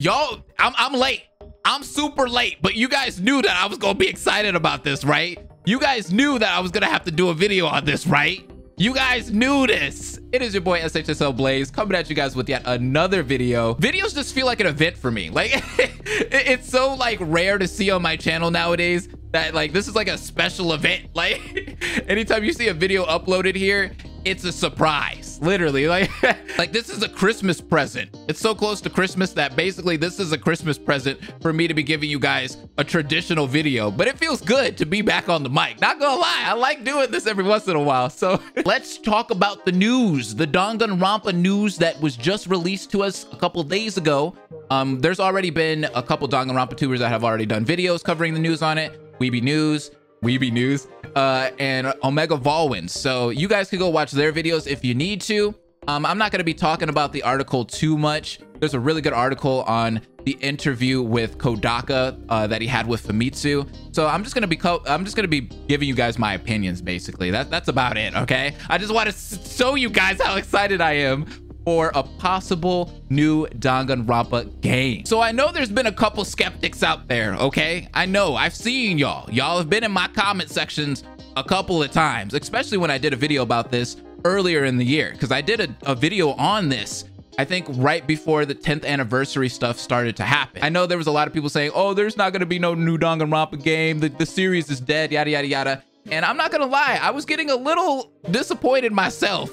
y'all, I'm, I'm late. I'm super late, but you guys knew that I was going to be excited about this, right? You guys knew that I was going to have to do a video on this, right? You guys knew this. It is your boy SHSL Blaze coming at you guys with yet another video. Videos just feel like an event for me. Like it's so like rare to see on my channel nowadays that like this is like a special event. Like anytime you see a video uploaded here, it's a surprise literally like like this is a christmas present. It's so close to christmas that basically this is a christmas present for me to be giving you guys a traditional video but it feels good to be back on the mic. Not gonna lie i like doing this every once in a while so let's talk about the news the danganronpa news that was just released to us a couple days ago. Um there's already been a couple danganronpa tubers that have already done videos covering the news on it. Weeby news Weeby News, uh, and Omega Volwins. So you guys can go watch their videos if you need to. Um, I'm not going to be talking about the article too much. There's a really good article on the interview with Kodaka uh, that he had with Famitsu. So I'm just gonna be I'm just gonna be giving you guys my opinions basically. That that's about it. Okay. I just want to show you guys how excited I am for a possible new Danganronpa game. So I know there's been a couple skeptics out there, okay? I know, I've seen y'all. Y'all have been in my comment sections a couple of times, especially when I did a video about this earlier in the year, because I did a, a video on this I think right before the 10th anniversary stuff started to happen. I know there was a lot of people saying, oh, there's not to be no new Danganronpa game. The, the series is dead, yada, yada, yada. And I'm not to lie, I was getting a little disappointed myself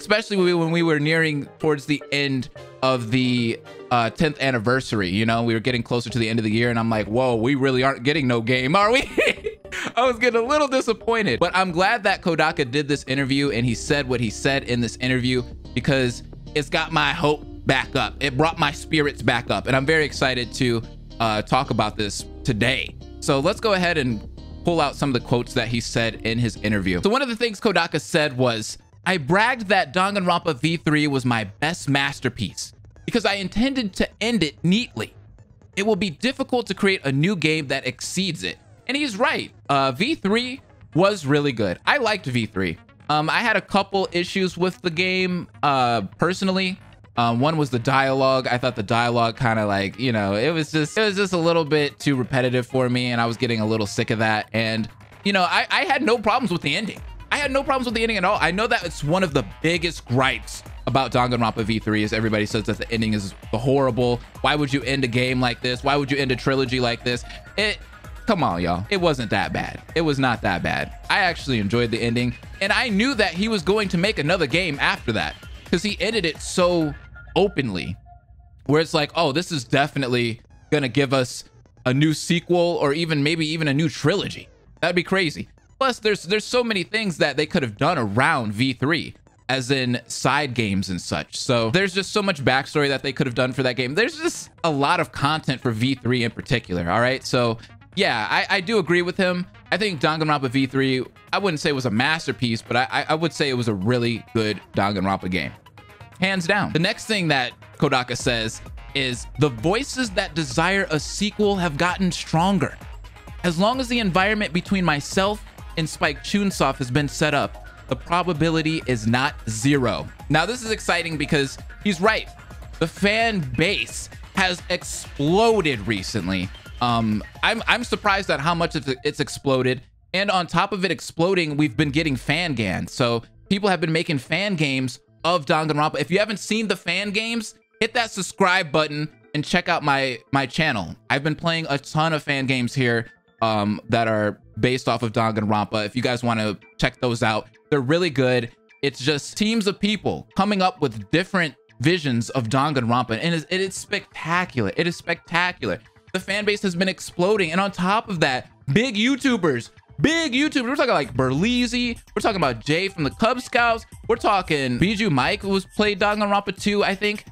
especially when we were nearing towards the end of the uh, 10th anniversary. You know, we were getting closer to the end of the year, and I'm like, whoa, we really aren't getting no game, are we? I was getting a little disappointed, but I'm glad that Kodaka did this interview and he said what he said in this interview because it's got my hope back up. It brought my spirits back up, and I'm very excited to uh, talk about this today. So let's go ahead and pull out some of the quotes that he said in his interview. So one of the things Kodaka said was, I bragged that Danganronpa V3 was my best masterpiece because I intended to end it neatly. It will be difficult to create a new game that exceeds it. And he's right. Uh, V3 was really good. I liked V3. Um, I had a couple issues with the game uh, personally. Um, one was the dialogue. I thought the dialogue kind of like, you know, it was just, it was just a little bit too repetitive for me and I was getting a little sick of that. And, you know, I, I had no problems with the ending. Had no problems with the ending at all. I know that it's one of the biggest gripes about Danganronpa V3 is everybody says that the ending is horrible. Why would you end a game like this? Why would you end a trilogy like this? It come on, y'all. It wasn't that bad. It was not that bad. I actually enjoyed the ending, and I knew that he was going to make another game after that because he ended it so openly, where it's like, oh, this is definitely gonna give us a new sequel or even maybe even a new trilogy. That'd be crazy. Plus, there's there's so many things that they could have done around V3 as in side games and such. So there's just so much backstory that they could have done for that game. There's just a lot of content for V3 in particular. All right. So yeah, I, I do agree with him. I think Danganronpa V3, I wouldn't say it was a masterpiece, but I, I would say it was a really good Danganronpa game. Hands down. The next thing that Kodaka says is the voices that desire a sequel have gotten stronger. As long as the environment between myself and Spike Chunsoft has been set up, the probability is not zero. Now, this is exciting because he's right. The fan base has exploded recently. Um, I'm, I'm surprised at how much it's exploded. And on top of it exploding, we've been getting fan gans. So people have been making fan games of Danganronpa. If you haven't seen the fan games, hit that subscribe button and check out my my channel. I've been playing a ton of fan games here um, that are based off of Danganronpa. If you guys want to check those out, they're really good. It's just teams of people coming up with different visions of Danganronpa, and it is spectacular. It is spectacular. The fan base has been exploding, and on top of that, big YouTubers, big YouTubers. We're talking like Berleezy. We're talking about Jay from the Cub Scouts. We're talking BijuuMike, who was played Danganronpa 2, I think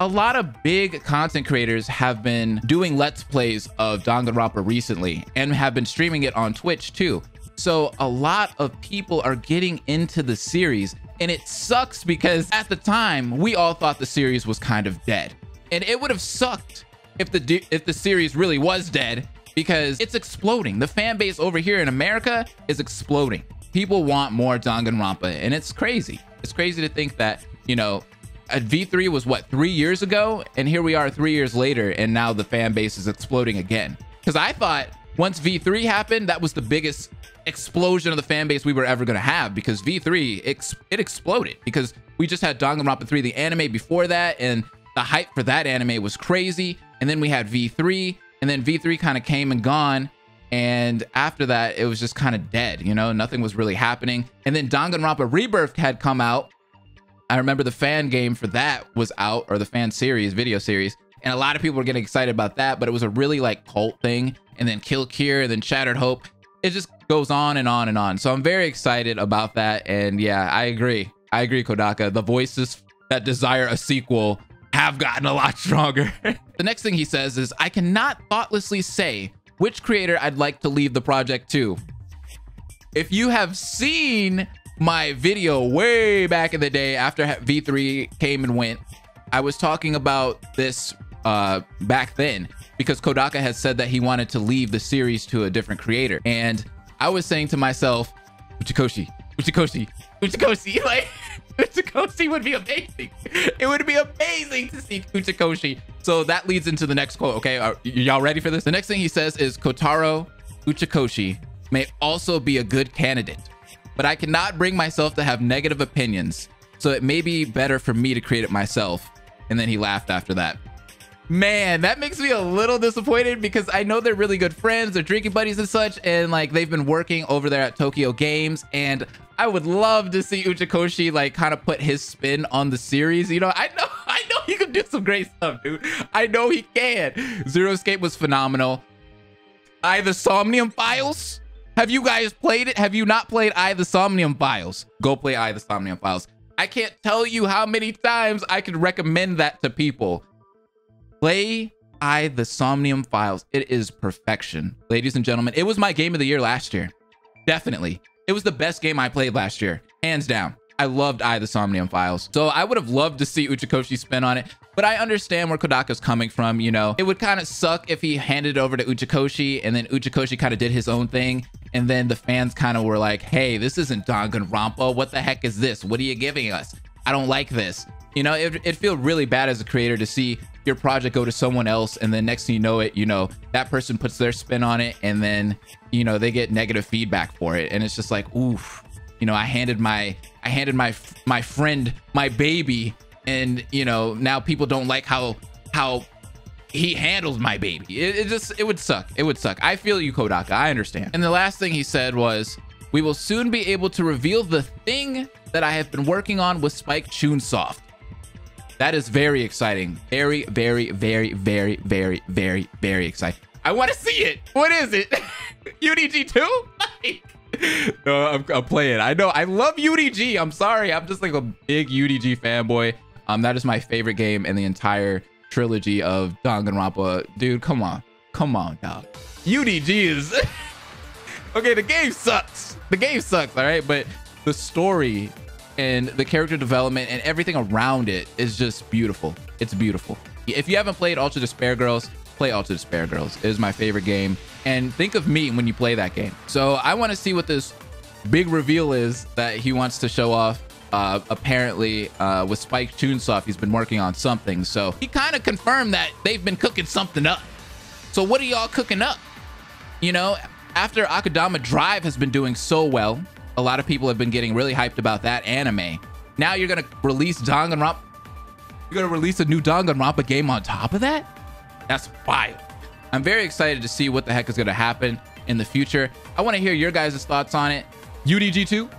a lot of big content creators have been doing let's plays of Danganronpa recently and have been streaming it on Twitch too. So a lot of people are getting into the series and it sucks because at the time we all thought the series was kind of dead. And it would have sucked if the if the series really was dead because it's exploding. The fan base over here in America is exploding. People want more Danganronpa and it's crazy. It's crazy to think that, you know, at V3 was what three years ago, and here we are three years later, and now the fan base is exploding again. Because I thought once V3 happened, that was the biggest explosion of the fan base we were ever gonna have. Because V3 ex it exploded because we just had Danganronpa 3, the anime before that, and the hype for that anime was crazy. And then we had V3, and then V3 kind of came and gone. And after that, it was just kind of dead, you know, nothing was really happening. And then Danganronpa Rebirth had come out, I remember the fan game for that was out, or the fan series, video series, and a lot of people were getting excited about that, but it was a really like cult thing. And then Killer Killer, and then Shattered Hope. It just goes on and on and on. So I'm very excited about that. And yeah, I agree. I agree, Kodaka. The voices that desire a sequel have gotten a lot stronger. the next thing he says is, I cannot thoughtlessly say which creator I'd like to leave the project to. If you have seen my video way back in the day after V3 came and went, I was talking about this uh, back then because Kodaka had said that he wanted to leave the series to a different creator. And I was saying to myself, Uchikoshi, Uchikoshi, Uchikoshi, like, Uchikoshi would be amazing. It would be amazing to see Uchikoshi. So that leads into the next quote, okay? Y'all ready for this? The next thing he says is Kotaro Uchikoshi may also be a good candidate but I cannot bring myself to have negative opinions. So it may be better for me to create it myself. And then he laughed after that. Man, that makes me a little disappointed because I know they're really good friends, they're drinking buddies and such, and like they've been working over there at Too Kyo Games. And I would love to see Uchikoshi like kind of put his spin on the series. You know, I know, I know he can do some great stuff, dude. I know he can. Zero Escape was phenomenal. AI the Somnium Files have you guys played it? Have you not played AI the Somnium Files? Go play AI the Somnium Files. I can't tell you how many times I could recommend that to people. Play AI the Somnium Files. It is perfection. Ladies and gentlemen, it was my game of the year last year. Definitely. It was the best game I played last year. Hands down. I loved AI the Somnium Files. So I would have loved to see Uchikoshi spin on it, but I understand where Kodaka's coming from, you know. It would kind of suck if he handed it over to Uchikoshi and then Uchikoshi kind of did his own thing and then the fans kind of were like, hey, this isn't Danganronpa. What the heck is this? What are you giving us? I don't like this. You know, it, it feels really bad as a creator to see your project go to someone else and then next thing you know it, you know, that person puts their spin on it and then, you know, they get negative feedback for it. And it's just like, oof, you know, I handed my, I handed my, my friend, my baby and, you know, now people don't like how, how he handles my baby. It, it, just, it would suck. It would suck. I feel you, Kodaka. I understand. And the last thing he said was, we will soon be able to reveal the thing that I have been working on with Spike Chunsoft. That is very exciting. Very, very, very, very, very, very, very exciting. I want to see it. What is it? UDG 2? no, I'm, I'm playing. I know. I love UDG. I'm sorry. I'm just like a big UDG fanboy. Um, that is my favorite game in the entire trilogy of Danganronpa. Dude, come on. Come on, dog. UDG is... okay, the game sucks. The game sucks, all right? But the story and the character development and everything around it is just beautiful. It's beautiful. If you haven't played Ultra Despair Girls, play Ultra Despair Girls. It is my favorite game. And think of me when you play that game. So I want to see what this big reveal is that he wants to show off uh, apparently uh, with Spike Chunsoft, he's been working on something. So he kind of confirmed that they've been cooking something up. So what are y'all cooking up? You know, after Akudama Drive has been doing so well, a lot of people have been getting really hyped about that anime. Now you're gonna release Danganronpa. You're gonna release a new Danganronpa game on top of that? That's wild. I'm very excited to see what the heck is gonna happen in the future. I want to hear your guys' thoughts on it. UDG2?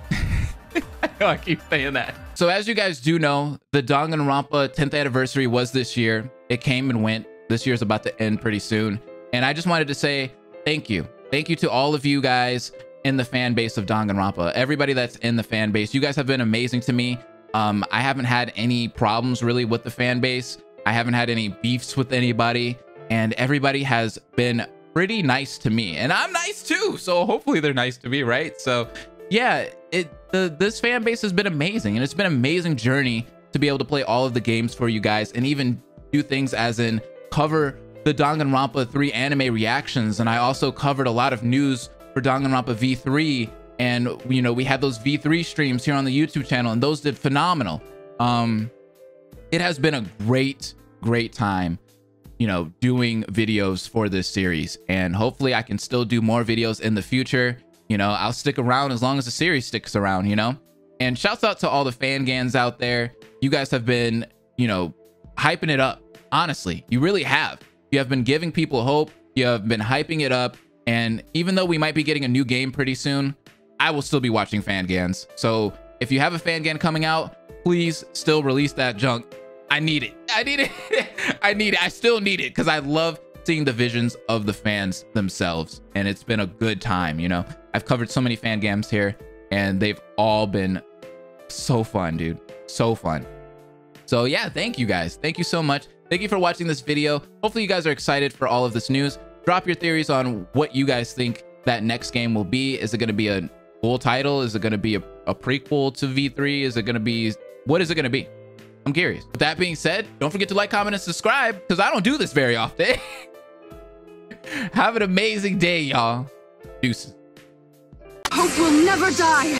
I keep saying that. So as you guys do know, the Danganronpa 10th anniversary was this year. It came and went. This year's about to end pretty soon. And I just wanted to say thank you. Thank you to all of you guys in the fan base of Danganronpa. Everybody that's in the fan base. You guys have been amazing to me. Um, I haven't had any problems really with the fan base. I haven't had any beefs with anybody. And everybody has been pretty nice to me. And I'm nice too. So hopefully they're nice to me, right? So yeah, it the this fan base has been amazing and it's been an amazing journey to be able to play all of the games for you guys and even do things as in cover the Danganronpa 3 anime reactions and I also covered a lot of news for Danganronpa V3 and you know we had those V3 streams here on the YouTube channel and those did phenomenal. Um it has been a great, great time, you know, doing videos for this series. And hopefully I can still do more videos in the future. You know, I'll stick around as long as the series sticks around, you know? And shouts out to all the fan gans out there. You guys have been, you know, hyping it up. Honestly, you really have. You have been giving people hope. You have been hyping it up. And even though we might be getting a new game pretty soon, I will still be watching Fangans. So if you have a Fangan coming out, please still release that junk. I need it. I need it. I need it. I still need it because I love seeing the visions of the fans themselves. And it's been a good time, you know? I've covered so many fan games here and they've all been so fun, dude. So fun. So yeah, thank you guys. Thank you so much. Thank you for watching this video. Hopefully you guys are excited for all of this news. Drop your theories on what you guys think that next game will be. Is it going to be a full title? Is it going to be a, a prequel to V3? Is it going to be, what is it going to be? I'm curious. With that being said, don't forget to like, comment, and subscribe because I don't do this very often. Have an amazing day, y'all. Deuces. Hope will never die.